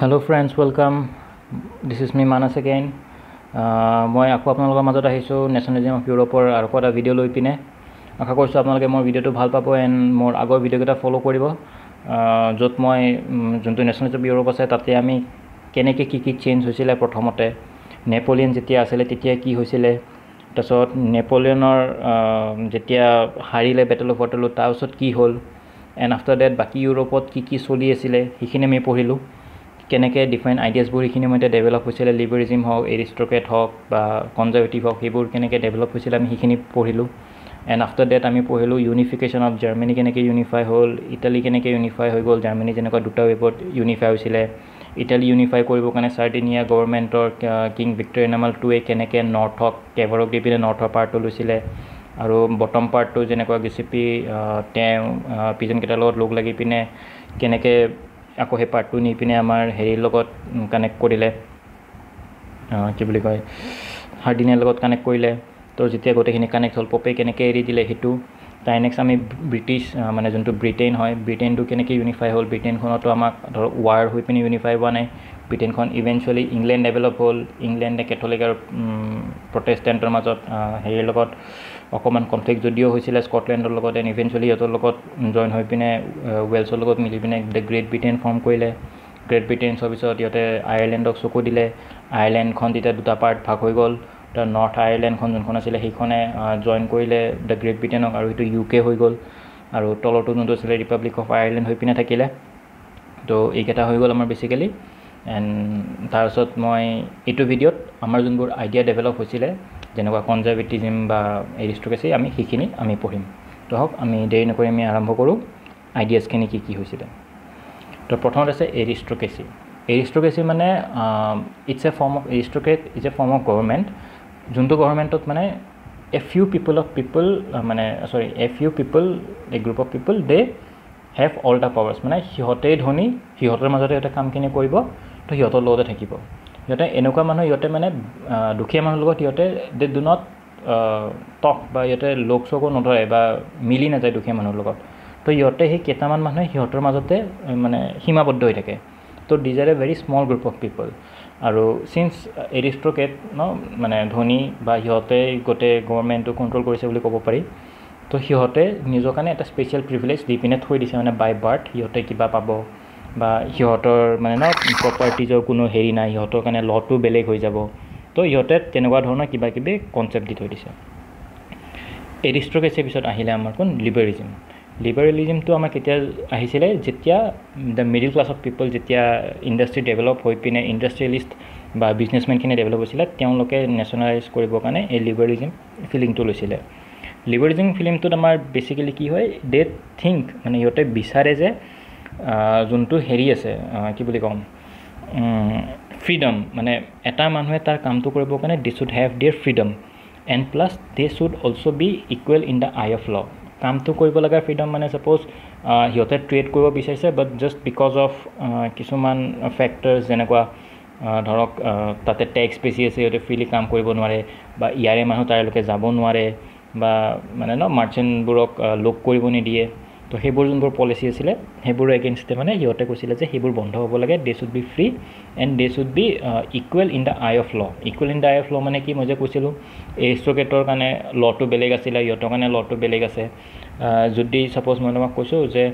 Hello' friends welcome this is me Manas again মই আকৌ আপোনালোকৰ মাজত আহিছোঁ নেশ্যনেলিজিম অফ ইউৰোপৰ আৰু এটা ভিডিঅ' লৈ পিনে। আশা কৰিছোঁ আপোনালোকে মোৰ ভিডিঅ'টো ভাল পাব এণ্ড মোৰ আগৰ ভিডিঅ'কেইটা ফ'ল' কৰিব। য'ত মই যোনটো নেশ্যনেলিজিম অফ ইউৰোপ আছে তাতে আমি কেনেকৈ কি কি চেঞ্জ হৈছিলে প্ৰথমতে। নেপলিয়ন যেতিয়া আছিলে তেতিয়া কি হৈছিলে। তাৰপিছত নেপলিয়নৰ যেতিয়া হাৰিলে বেটেল অফ ৱাটাৰলো তাৰপিছত কি হ'ল। এণ্ড আফটাৰ ডেট বাকী ইউৰোপত কি কি চলি আছিলে সেইখিনি আমি পঢ়িলোঁ। কেনেকৈ ডিফাৰেণ্ট আইডিয়াছবোৰ সেইখিনি সময়তে ডেভেলপ হৈছিলে লিবাৰিজিম হওক এৰিষ্ট্ৰকেট হওক বা কনজাৰ্ভেটিভ হওক সেইবোৰ কেনেকৈ ডেভেলপ হৈছিলে আমি সেইখিনি পঢ়িলোঁ। এণ্ড আফটাৰ ডেট আমি পঢ়িলোঁ ইউনিফিকেশ্যন অফ জাৰ্মানী কেনেকৈ ইউনিফাই হ'ল ইটালী কেনেকৈ ইউনিফাই হৈ গ'ল জাৰ্মানী যেনেকুৱা দুটা ৱেবত ইউনিফাই হৈছিলে। ইটালী ইউনিফাই কৰিবৰ কাৰণে চাৰ্টিনিয়া গভৰ্ণমেণ্টৰ কিং ভিক্টৰিয়া নামাল টুৱে কেনেকৈ নৰ্থক কেভাৰক দি পিনে নৰ্থৰ পাৰ্টটো লৈছিলে। আৰু বটম পাৰ্টটো যেনেকুৱা গিচিপি তেওঁ পিজনকেইটাৰ লগত লগ লাগি পিনে কেনেকৈ আকৌ সেই পাৰ্টটো নি পিনে আমাৰ হেৰিৰ লগত কানেক্ট কৰিলে কি বুলি কয় হাৰ্ডিনিয়াৰ লগত কানেক্ট কৰিলে। তো যেতিয়া গোটেইখিনি কানেক্ট হ'ল পপে কেনেকৈ এৰি দিলে সেইটো তাই নেক্সট আমি ব্ৰিটিছ মানে যোনটো ব্ৰিটেইন হয় ব্ৰিটেইনটো কেনেকৈ ইউনিফাই হ'ল ব্ৰিটেইনখনতো আমাক ধৰক ৱাৰ হৈ পিনে ইউনিফাই হোৱা নাই। ব্ৰিটেইনখন ইভেঞ্চুৱেলি ইংলেণ্ড ডেভেলপ হ'ল ইংলেণ্ডে কেথলিক আৰু প্ৰটেষ্টেণ্টৰ মাজত হেৰিৰ লগত অকণমান কনফ্লিক্ট যদিও হৈছিলে স্কটলেণ্ডৰ লগত এণ্ড ইভেঞ্চুৱেলি সিহঁতৰ লগত জইন হৈ পিনে ৱেলছৰ লগত মিলি পিনে দ্য গ্ৰেট ব্ৰিটেইন ফৰ্ম কৰিলে। গ্ৰেট ব্ৰিটেইনছৰ পিছত সিহঁতে আয়াৰলেণ্ডক চকু দিলে। আয়াৰলেণ্ডখন তেতিয়া দুটা পাৰ্ট ভাগ হৈ গ'ল। তাৰ নৰ্থ আয়াৰলেণ্ডখন যোনখন আছিলে সেইখনে জইন কৰিলে দ্য গ্ৰেট ব্ৰিটেইনক আৰু সেইটো ইউ কে হৈ গ'ল। আৰু তলৰটো যোনটো আছিলে ৰিপাব্লিক অফ আয়াৰলেণ্ড হৈ পিনে থাকিলে। তো এইকেইটা হৈ গ'ল আমাৰ বেচিকেলি এণ্ড তাৰপিছত মই এইটো ভিডিঅ'ত আমাৰ যোনবোৰ আইডিয়া ডেভেলপ হৈছিলে যেনেকুৱা কনজাৰ্ভেটিজিম বা এৰিষ্ট্ৰকেচি আমি সেইখিনি আমি পঢ়িম। তো হওক আমি দেৰি নকৰি আমি আৰম্ভ কৰোঁ। আইডিয়াছখিনি কি কি হৈছিলে? তো প্ৰথমত আছে এৰিষ্ট্ৰকেচি এৰিষ্ট্ৰকেচি মানে it's a form of aristocrat it's a form of government যোনটো গভৰ্ণমেণ্টত মানে a few people of people মানে sorry a few people a group of people they have all the powers মানে সিহঁতেই ধনী সিহঁতৰ মাজতে সিহঁতে কামখিনি কৰিব তো সিহঁতৰ লগতে থাকিব। সিহঁতে এনেকুৱা মানুহ সিহঁতে মানে দুখীয়া মানুহৰ লগত সিহঁতে দে ডু নট টক বা সিহঁতে লোক চকো নধৰে বা মিলি নাযায় দুখীয়া মানুহৰ লগত। তো সিহঁতে সেই কেইটামান মানুহে সিহঁতৰ মাজতে মানে সীমাবদ্ধ হৈ থাকে। তো these are a very small group of people আৰু চিন্স এৰিষ্ট্ৰকেট ন মানে ধনী বা সিহঁতে গোটেই গভৰ্ণমেণ্টটো কণ্ট্ৰল কৰিছে বুলি ক'ব পাৰি তো সিহঁতে নিজৰ কাৰণে এটা স্পেচিয়েল প্ৰিভিলেজ দি পিনে থৈ দিছে। মানে বাই বাৰ্থ সিহঁতে কিবা পাব বা সিহঁতৰ মানে ন প্ৰপাৰ্টিজৰ কোনো হেৰি নাই সিহঁতৰ কাৰণে লটো বেলেগ হৈ যাব। তো সিহঁতে তেনেকুৱা ধৰণৰ কিবা কিবি কনচেপ্ট দি থৈ দিছে। এৰিষ্ট্ৰকেচিৰ পিছত আহিলে আমাৰ কোন? লিবাৰেলিজিম লিবাৰেলিজিমটো আমাৰ কেতিয়া আহিছিলে যেতিয়া the middle class of people যেতিয়া ইণ্ডাষ্ট্ৰি ডেভেলপ হৈ পিনে ইণ্ডাষ্ট্ৰিয়েলিষ্ট বা বিজনেছমেনখিনি ডেভেলপ হৈছিলে তেওঁলোকে নেশ্যনেলাইজ কৰিবৰ কাৰণে এই লিবাৰেলিজিম ফিলিংটো লৈছিলে। লিবাৰেলিজিম ফিলিংটোত আমাৰ বেচিকেলি কি হয় দে থিংক মানে সিহঁতে বিচাৰে যে যোনটো হেৰি আছে কি বুলি ক'ম ফ্ৰীডম মানে এটা মানুহে তাৰ কামটো কৰিবৰ কাৰণে they should have their freedom and plus they should also' be equal in the eye of law কামটো কৰিব লগা ফ্ৰীডম মানে ছাপ'জ সিহঁতে ট্ৰেড কৰিব বিচাৰিছে বাট জাষ্ট বিকজ অফ কিছুমান ফেক্টৰ্ছ যেনেকুৱা ধৰক তাতে টেক্স বেছি আছে সিহঁতে ফ্ৰীলি কাম কৰিব নোৱাৰে বা ইয়াৰে মানুহ তাইলৈকে যাব নোৱাৰে বা মানে ন মাৰ্চেণ্টবোৰক লগ কৰিব নিদিয়ে। তো সেইবোৰ যোনবোৰ পলিচি আছিলে সেইবোৰৰ এগেইনষ্টে মানে সিহঁতে কৈছিলে যে সেইবোৰ বন্ধ হ'ব লাগে they should be free and they should be equal in the eye of law equal in the eye of law মানে কি মই যে কৈছিলোঁ এৰিষ্ট্ৰকেটৰ কাৰণে লটো বেলেগ আছিলে সিহঁতৰ কাৰণে লটো বেলেগ আছে। যদি ছাপ'জ মই তোমাক কৈছোঁ যে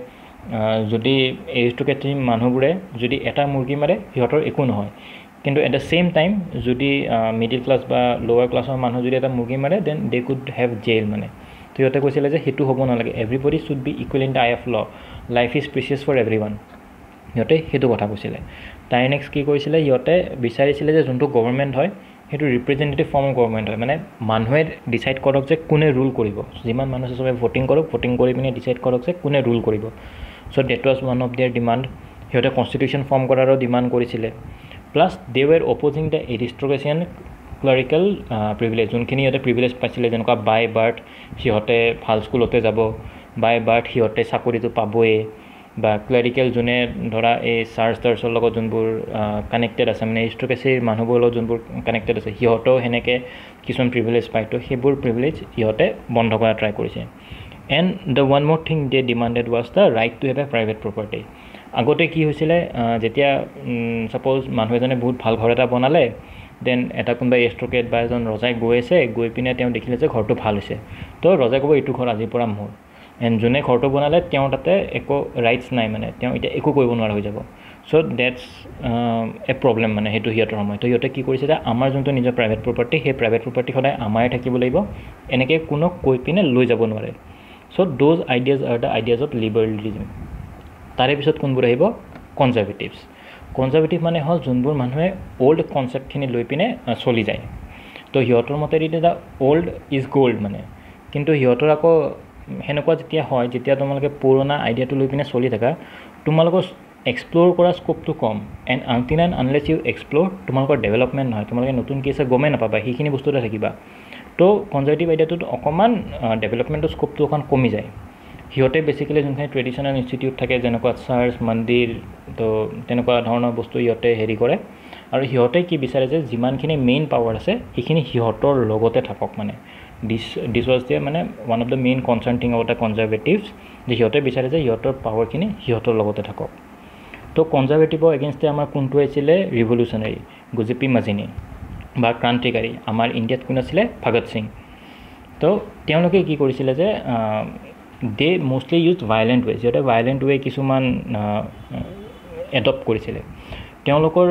যদি এৰিষ্ট্ৰকেটিভ মানুহবোৰে যদি এটা মুৰ্গী মাৰে সিহঁতৰ একো নহয়। কিন্তু এট দ্য ছেইম টাইম যদি মিডিল ক্লাছ বা লৱাৰ ক্লাছৰ মানুহ যদি এটা মুৰ্গী মাৰে then they could have jail মানে। তো সিহঁতে কৈছিলে যে সেইটো হ'ব নালাগে। Everybody should be equal in the eye of law life is precious for everyone সিহঁতে সেইটো কথা কৈছিলে। তাই নেক্সট কি কৰিছিলে? সিহঁতে বিচাৰিছিলে যে যোনটো গভৰ্ণমেণ্ট হয় সেইটো ৰিপ্ৰেজেণ্টেটিভ ফৰ্ম অফ গভৰ্ণমেণ্ট হয়। মানে মানুহে ডিচাইড কৰক যে কোনে ৰুল কৰিব। যিমান মানুহ চবে ভোটিং কৰক। ভোটিং কৰি পিনে ডিচাইড কৰক যে কোনে ৰুল কৰিব। So' that was one of their demand সিহঁতে কনষ্টিটিউশ্যন ফৰ্ম কৰাৰো ডিমাণ্ড কৰিছিলে। Plus they were opposing the এৰিষ্ট্ৰকেচিয়ান clerical privilege যোনখিনি সিহঁতে প্ৰিভিলেজ পাইছিলে যেনেকুৱা বাই বাৰ্থ সিহঁতে ভাল স্কুলতে যাব বাই বাৰ্থ সিহঁতে চাকৰিটো পাবই বা ক্লেৰিকেল যোনে ধৰা এই চাৰ্চ টাৰ্চৰ লগত যোনবোৰ কানেক্টেড আছে মানে এৰিষ্ট্ৰকেচিৰ মানুহবোৰৰ লগত যোনবোৰ কানেক্টেড আছে সিহঁতেও সেনেকৈ কিছুমান প্ৰিভিলেজ পায় তো সেইবোৰ প্ৰিভিলেজ সিহঁতে বন্ধ কৰা ট্ৰাই কৰিছে। And the one more thing they demanded was the right to have a private property আগতে কি হৈছিলে যেতিয়া ছাপ'জ মানুহ এজনে বহুত ভাল ঘৰ এটা বনালে দেন এটা কোনোবা এষ্ট্ৰকেট বা এজন ৰজাই গৈ আছে গৈ পিনে তেওঁ দেখিলে যে ঘৰটো ভাল হৈছে। তো ৰজাই ক'ব এইটো ঘৰ আজিৰ পৰা মোৰ। এণ্ড যোনে ঘৰটো বনালে তেওঁ তাতে একো ৰাইটছ নাই মানে। তেওঁ এতিয়া একো কৰিব নোৱাৰা হৈ যাব। চ' ডেটছ এ প্ৰব্লেম মানে সেইটো সিহঁতৰ সময় তো সিহঁতে কি কৰিছে যে আমাৰ যোনটো নিজৰ প্ৰাইভেট প্ৰপাৰ্টি সেই প্ৰাইভেট প্ৰপাৰ্টি সদায় আমাৰে থাকিব লাগিব। এনেকৈ কোনো কৈ পিনে লৈ যাব নোৱাৰে। So' those ideas are the ideas of liberalism তাৰে পিছত কোনবোৰ আহিব? কনজাৰ্ভেটিভছ কনজাৰ্ভেটিভ মানে হ'ল যোনবোৰ মানুহে অ'ল্ড কনচেপ্টখিনি লৈ পিনে চলি যায়। তো সিহঁতৰ মতে এতিয়া অ'ল্ড ইজ গ'ল্ড মানে। কিন্তু সিহঁতৰ আকৌ সেনেকুৱা যেতিয়া হয় যেতিয়া তোমালোকে পুৰণা আইডিয়াটো লৈ পিনে চলি থাকা তোমালোকৰ এক্সপ্ল'ৰ কৰা স্ক'পটো কম। And until and unless you explore তোমালোকৰ ডেভেলপমেণ্ট নহয়। তোমালোকে নতুন কি আছে গমেই নাপাবা সেইখিনি বস্তুতে থাকিবা। তো কনজাৰ্ভেটিভ আইডিয়াটোত অকণমান ডেভেলপমেণ্টৰ স্ক'পটো অকণমান কমি যায়। সিহঁতে বেচিকেলি যোনখিনি ট্ৰেডিশ্যনেল ইনষ্টিটিউট থাকে যেনেকুৱা চাৰ্চ মন্দিৰ তো তেনেকুৱা ধৰণৰ বস্তু সিহঁতে হেৰি কৰে। আৰু সিহঁতে কি বিচাৰে যে যিমানখিনি মেইন পাৱাৰ আছে সেইখিনি সিহঁতৰ লগতে থাকক মানে। দিছ দিছ ৱাজ দিয়ে মানে one of the main concern thing of the conservatives যে সিহঁতে বিচাৰে যে সিহঁতৰ পাৱাৰখিনি সিহঁতৰ লগতে থাকক। তো কনজাৰ্ভেটিভৰ এগেইনষ্টে আমাৰ কোনটো আছিলে? ৰিভলিউচনাৰী গুজিপি মাজিনী বা ক্ৰান্তিকাৰী। আমাৰ ইণ্ডিয়াত কোন আছিলে? ভগত সিং। তো তেওঁলোকে কি কৰিছিলে যে they mostly use violent way সিহঁতে ভাইলেণ্ট ৱে কিছুমান এডপ্ট কৰিছিলে। তেওঁলোকৰ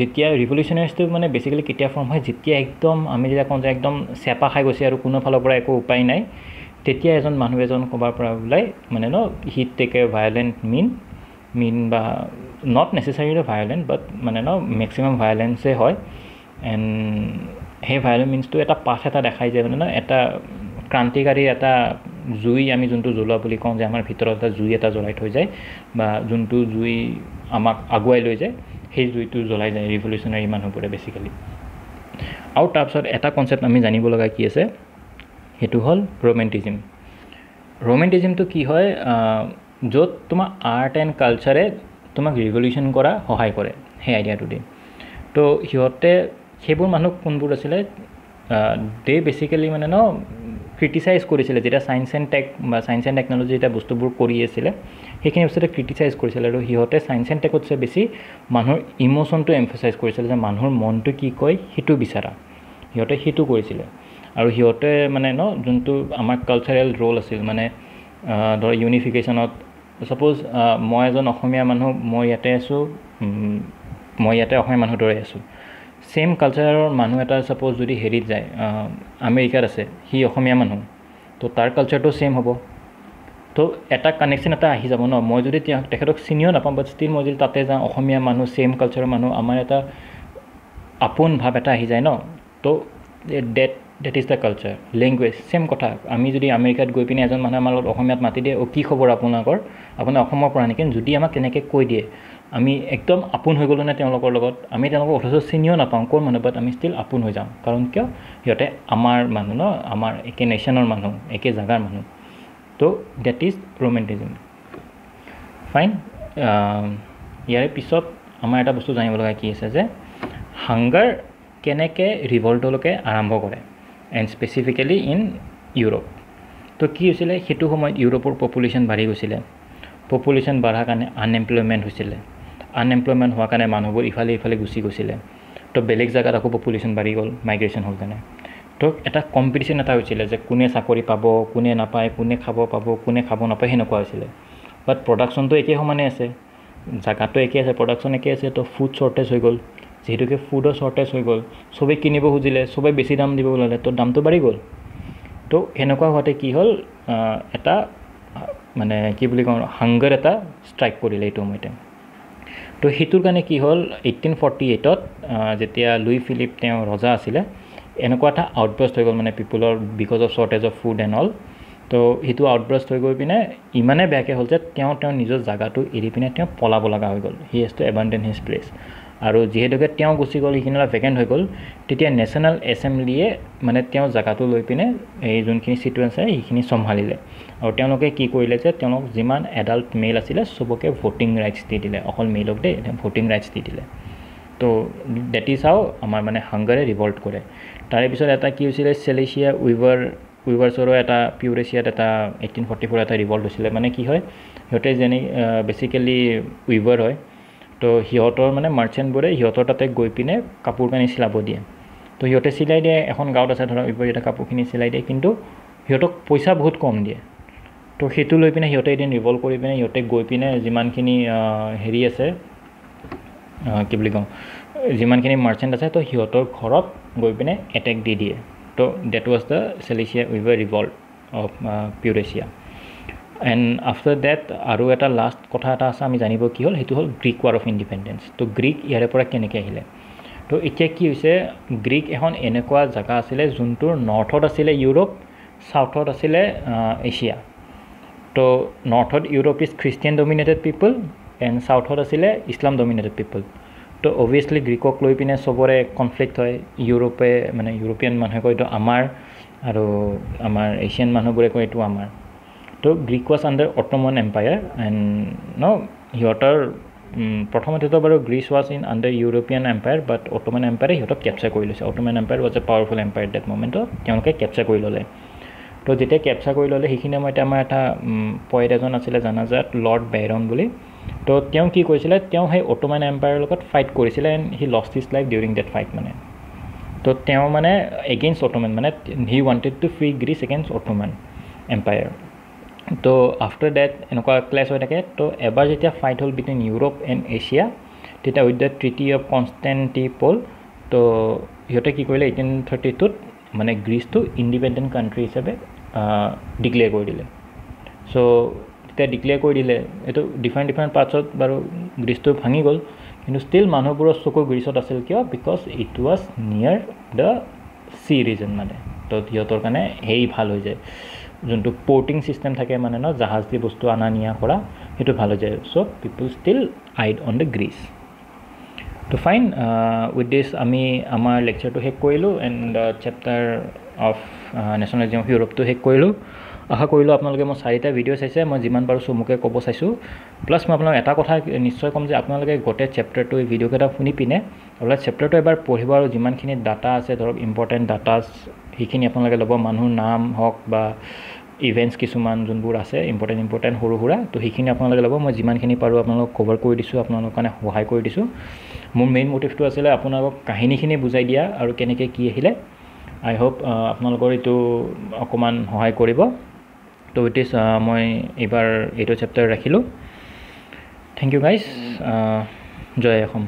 যেতিয়া ৰিভলিউচনাৰিজটো মানে বেচিকেলি কেতিয়া ফৰ্ম হয় যেতিয়া একদম আমি যেতিয়া কওঁ যে একদম চেপা খাই গৈছে আৰু কোনো ফালৰ পৰা একো উপায় নাই তেতিয়া এজন মানুহ এজন ক'ৰবাৰ পৰা ওলাই মানে ন it take a violent mean mean বা নট নেচেচাৰিলি ভায়লেণ্ট বাট মানে ন মেক্সিমাম ভায়লেঞ্চে হয়। এণ্ড সেই ভায়লেণ্ট মিনছটো এটা পাথ এটা দেখাই যায় মানে ন এটা ক্ৰান্তিকাৰীৰ এটা জুই আমি যোনটো জ্বলোৱা বুলি কওঁ যে আমাৰ ভিতৰত এটা জুই এটা জ্বলাই থৈ যায় বা যোনটো জুই আমাক আগুৱাই লৈ যায় সেই জুইটো জ্বলাই যায় ৰিভলিউচনাৰী মানুহবোৰে বেচিকেলি আৰু তাৰপিছত এটা কনচেপ্ট আমি জানিব লগা কি আছে সেইটো হ'ল ৰোমেণ্টিজিম ৰোমেণ্টিজিমটো কি হয় য'ত তোমাৰ আৰ্ট এণ্ড কালচাৰে তোমাক ৰিভলিউচন কৰা সহায় কৰে সেই আইডিয়াটো দি। তো সিহঁতে সেইবোৰ মানুহ কোনবোৰ আছিলে দে বেচিকেলি মানে ন ক্ৰিটিচাইজ কৰিছিলে যেতিয়া ছায়েন্স এণ্ড টেক বা ছায়েন্স এণ্ড টেকন'লজি যেতিয়া বস্তুবোৰ কৰি আছিলে সেইখিনি বস্তুতে ক্ৰিটিচাইজ কৰিছিলে আৰু সিহঁতে ছায়েন্স এণ্ড টেকতছে বেছি মানুহৰ ইম'চনটো এমফেচাইজ কৰিছিলে যে মানুহৰ মনটো কি কয় সেইটো বিচাৰা। সিহঁতে সেইটো কৰিছিলে। আৰু সিহঁতে মানে ন যোনটো আমাৰ কালচাৰেল ৰ'ল আছিল মানে ধৰ ইউনিফিকেশ্যনত ছাপ'জ মই এজন অসমীয়া মানুহ মই ইয়াতে আছোঁ মই ইয়াতে অসমীয়া মানুহ দৰে আছোঁ। ছেইম কালচাৰৰ মানুহ এটা ছাপ'জ যদি হেৰিত যায় আমেৰিকাত আছে সি অসমীয়া মানুহ তো তাৰ কালচাৰটো ছেইম হ'ব। তো এটা কানেকশ্যন এটা আহি যাব ন। মই যদি তেখেতক চিনিও নাপাওঁ বাট ষ্টিল মই যদি তাতে যাওঁ অসমীয়া মানুহ ছেইম কালচাৰৰ মানুহ আমাৰ এটা আপোন ভাৱ এটা আহি যায় ন। তো that that is the culture language same কথা। আমি যদি আমেৰিকাত গৈ পিনে এজন মানুহে আমাৰ লগত অসমীয়াত মাতি দিয়ে অ' কি খবৰ আপোনালোকৰ? আপোনাৰ অসমৰ পৰা নেকি যদি আমাক তেনেকৈ কৈ দিয়ে আমি একদম আপোন হৈ গ'লোঁ নে তেওঁলোকৰ লগত? আমি তেওঁলোকক অথচ চিনিও নাপাওঁ ক'ৰ মানুহ বাট আমি ষ্টিল আপোন হৈ যাওঁ কাৰণ কিয়? সিহঁতে আমাৰ মানুহ ন আমাৰ একে নেশ্যনৰ মানুহ একে জেগাৰ মানুহ। তো ডেট ইজ ৰোমেণ্টিজিম ফাইন ইয়াৰে পিছত আমাৰ এটা বস্তু জানিব লগা কি আছে যে হাংগাৰ কেনেকৈ ৰিভল্টলৈকে আৰম্ভ কৰে এণ্ড স্পেচিফিকেলি ইন ইউৰোপ তো কি হৈছিলে? সেইটো সময়ত ইউৰোপৰ পপুলেশ্যন বাঢ়ি গৈছিলে। পপুলেশ্যন বঢ়াৰ কাৰণে আনএমপ্লয়মেণ্ট হৈছিলে। আনএমপ্লয়মেণ্ট হোৱাৰ কাৰণে মানুহবোৰ ইফালে ইফালে গুচি গৈছিলে। তো বেলেগ জেগাত আকৌ পপুলেশ্যন বাঢ়ি গ'ল মাইগ্ৰেশ্যন হ'ল কাৰণে। তো এটা কম্পিটিশ্যন এটা হৈছিলে যে কোনে চাকৰি পাব কোনে নাপায় কোনে খাব পাব কোনে খাব নাপায় সেনেকুৱা হৈছিলে। বাট প্ৰডাকশ্যনটো একে সমানে আছে। জেগাটো একে আছে প্ৰডাকশ্যন একে আছে তো ফুড শ্বৰ্টেজ হৈ গ'ল। যিহেতুকে ফুডৰ শ্বৰ্টেজ হৈ গ'ল চবেই কিনিব খুজিলে চবেই বেছি দাম দিব ল'লে তো দামটো বাঢ়ি গ'ল। তো সেনেকুৱা হোৱাতে কি হ'ল এটা মানে কি বুলি কওঁ হাংগাৰ এটা ষ্ট্ৰাইক কৰিলে এইটো সময়তে। তো সেইটোৰ কাৰণে কি হ'ল এইটিন ফৰ্টি এইটত যেতিয়া লুই ফিলিপ তেওঁ ৰজা আছিলে এনেকুৱা এটা আউটব্ৰাষ্ট হৈ গ'ল মানে পিপুলৰ because of shortage of food and all তো সেইটো আউটব্ৰাষ্ট হৈ গৈ পিনে ইমানেই বেয়াকৈ হ'ল যে তেওঁ তেওঁৰ নিজৰ জেগাটো এৰি পিনে তেওঁ পলাব লগা হৈ গ'ল। He has to abandon his place আৰু যিহেতুকে তেওঁ গুচি গ'ল সেইখিনি অলপ ভেকেণ্ট হৈ গ'ল তেতিয়া নেশ্যনেল এছেম্বলিয়ে মানে তেওঁ জেগাটো লৈ পিনে এই যোনখিনি চিটুৱেঞ্চ আছে সেইখিনি চম্ভালিলে। আৰু তেওঁলোকে কি কৰিলে যে তেওঁলোক যিমান এডাল্ট মেইল আছিলে চবকে ভোটিং ৰাইটছ দি দিলে। অকল মেইলক দেই ভোটিং ৰাইটছ দি দিলে। তো ডেট ইজ হাও আমাৰ মানে হাংগাৰে ৰিভল্ট কৰে। তাৰে পিছত এটা কি হৈছিলে চেলেচিয়া উইভাৰ উইভাৰ্ছৰো এটা পিউৰ এছিয়াত এটা এইটিন ফৰ্টি ফ'ৰ এটা ৰিভল্ট হৈছিলে। মানে কি হয় সিহঁতে যেনে বেচিকেলি উইভাৰ হয়। তো সিহঁতৰ মানে মাৰ্চেণ্টবোৰে সিহঁতৰ তাতে গৈ পিনে কাপোৰ কানি চিলাব দিয়ে। তো সিহঁতে চিলাই দিয়ে এখন গাঁৱত আছে ধৰক এটা কাপোৰখিনি চিলাই দিয়ে কিন্তু সিহঁতক পইচা বহুত কম দিয়ে। তো সেইটো লৈ পিনে সিহঁতে এদিন ৰিভল্ভ কৰি পিনে সিহঁতে গৈ পিনে যিমানখিনি হেৰি আছে কি বুলি কওঁ যিমানখিনি মাৰ্চেণ্ট আছে তো সিহঁতৰ ঘৰত গৈ পিনে এটেক দি দিয়ে। তো that was the Silesia weaver revolt of Prussia and after that আৰু এটা লাষ্ট কথা এটা আছে আমি জানিব কি হ'ল সেইটো হ'ল গ্ৰীক ৱাৰ অফ ইণ্ডিপেণ্ডেঞ্চ তো গ্ৰীক ইয়াৰে পৰা কেনেকৈ আহিলে? তো এতিয়া কি হৈছে গ্ৰীক এখন এনেকুৱা জেগা আছিলে যোনটোৰ নৰ্থত আছিলে ইউৰোপ ছাউথত আছিলে এছিয়া তো নৰ্থত Europe is Christian dominated people and ছাউথত আছিলে ইছলাম ডমিনেটেড পিপল তো অভিয়াছলি গ্ৰীকক লৈ পিনে চবৰে কনফ্লিক্ট হয় ইউৰোপে মানে ইউৰোপিয়ান মানুহে কয় এইটো আমাৰ আৰু আমাৰ এছিয়ান মানুহবোৰে কয় এইটো আমাৰ। তো Greek was under Ottoman empire and ন সিহঁতৰ প্ৰথমতেতো বাৰু Greece was in under European empire but Ottoman এম্পায়াৰে সিহঁতক কেপচাৰ কৰি লৈছে। Ottoman empire was a powerful empire that মমেণ্টত তেওঁলোকে কেপচাৰ কৰি ল'লে। তো যেতিয়া কেপচাৰ কৰি ল'লে সেইখিনি সময়তে আমাৰ এটা পইণ্ট এজন আছিলে জানাজাত লৰ্ড বেৰন বুলি। তো তেওঁ কি কৰিছিলে তেওঁ সেই অট'মান এম্পায়াৰৰ লগত ফাইট কৰিছিলে and he lost his life during that fight মানে। তো তেওঁ মানে এগেইনষ্ট অট'মেন মানে he wanted to free Greece against Ottoman empire তো আফটাৰ ডেট এনেকুৱা ক্লেছ হৈ থাকে তো এবাৰ যেতিয়া ফাইট হ'ল বিটুইন ইউৰোপ এণ্ড এছিয়া তেতিয়া with the treaty of Constantinople তো সিহঁতে কি কৰিলে এইটিন থাৰ্টি টুত মানে গ্ৰীচটো ইণ্ডিপেণ্ডেণ্ট কাণ্ট্ৰি হিচাপে ডিক্লেয়াৰ কৰি দিলে। চ' তেতিয়া ডিক্লেয়াৰ কৰি দিলে। এইটো ডিফাৰেণ্ট ডিফাৰেণ্ট পাৰ্টছত বাৰু গ্ৰীচটো ভাঙি গ'ল কিন্তু ষ্টিল মানুহবোৰৰ চকু গ্ৰীচত আছিল কিয়? Because it was near the sea region মানে। তো সিহঁতৰ কাৰণে হেৰি ভাল হৈ যায়। যোনটো পৰ্টিং ছিষ্টেম থাকে মানে ন জাহাজ দি বস্তু অনা নিয়া কৰা সেইটো ভাল হৈ যায়। So' people still eyed on the Greece তো ফাইন উইথ দিছ আমি আমাৰ লেকচাৰটো শেষ কৰিলোঁ and chapter of nationalism of ইউৰোপটো শেষ কৰিলোঁ। আশা কৰিলোঁ আপোনালোকে মই চাৰিটা ভিডিঅ' চাইছে মই যিমান পাৰোঁ চমুকৈ ক'ব চাইছোঁ। প্লাছ মই আপোনালোক এটা কথা নিশ্চয় ক'ম যে আপোনালোকে গোটেই চেপ্টাৰটো এই ভিডিঅ'কেইটা শুনি পিনে আপোনালোকে চেপ্টাৰটো এবাৰ পঢ়িব আৰু যিমানখিনি ডাটা আছে ধৰক ইম্পৰ্টেণ্ট ডাটাছ সেইখিনি আপোনালোকে ল'ব মানুহৰ নাম হওক বা ইভেণ্টছ কিছুমান যোনবোৰ আছে ইম্পৰ্টেণ্ট ইম্পৰ্টেণ্ট সৰু সুৰা তো সেইখিনি আপোনালোকে ল'ব। মই যিমানখিনি পাৰোঁ আপোনালোকক কভাৰ কৰি দিছোঁ আপোনালোকৰ কাৰণে সহায় কৰি দিছোঁ। মোৰ মেইন মটিভটো আছিলে আপোনালোকক কাহিনীখিনি বুজাই দিয়া আৰু কেনেকৈ কি আহিলে। আই হোপ আপোনালোকৰ এইটো অকণমান সহায় কৰিব। তো ইট ইজ মই এইবাৰ এইটো চেপ্টাৰ ৰাখিলোঁ। থেংক ইউ গাইজ জয় অসম।